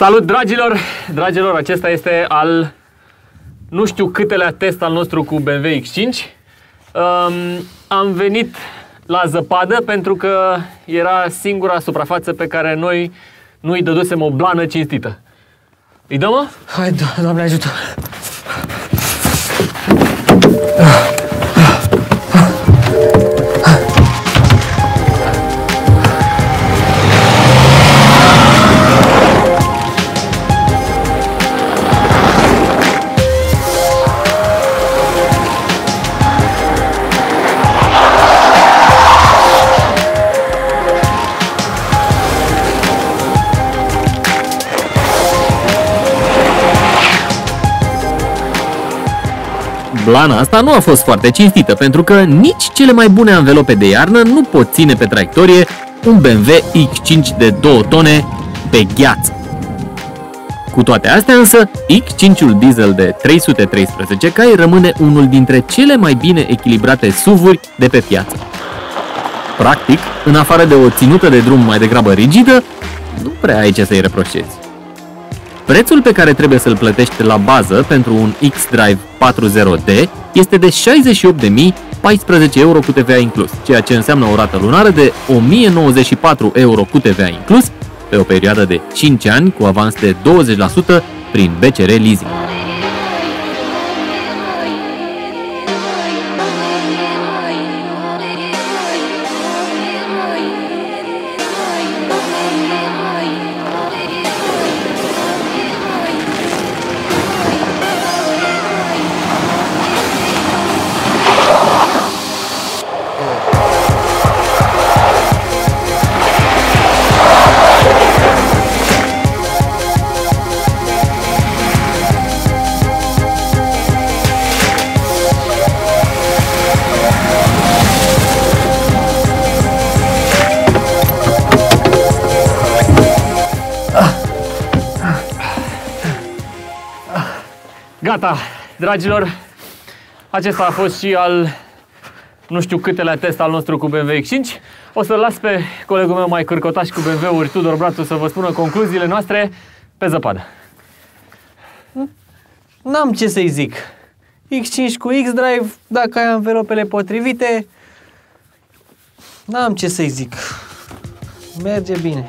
Salut dragilor! Dragilor, acesta este al nu știu câtelea test al nostru cu BMW X5. Um, am venit la zăpadă pentru că era singura suprafață pe care noi nu îi dădusem o blană cinstită. Îi dăm, mă? Hai, do- Doamne ajută! Blana asta nu a fost foarte cinstită, pentru că nici cele mai bune anvelope de iarnă nu pot ține pe traiectorie un BMW X5 de 2 tone pe gheață. Cu toate astea însă, X5-ul diesel de 313 cai rămâne unul dintre cele mai bine echilibrate SUV-uri de pe piață. Practic, în afară de o ținută de drum mai degrabă rigidă, nu prea ai ce să-i reproșezi. Prețul pe care trebuie să-l plătești la bază pentru un X-Drive 40D este de 68.014 euro cu TVA inclus, ceea ce înseamnă o rată lunară de 1094 euro cu TVA inclus pe o perioadă de 5 ani cu avans de 20% prin BCR Leasing. Gata, dragilor, acesta a fost și al nu știu câtelea test al nostru cu BMW X5. O să las pe colegul meu mai cârcotaș cu BMW-uri, Tudor Bratu, să vă spună concluziile noastre pe zăpadă. N-am ce să-i zic. X5 cu X-Drive, dacă ai anvelopele potrivite, n-am ce să-i zic. Merge bine.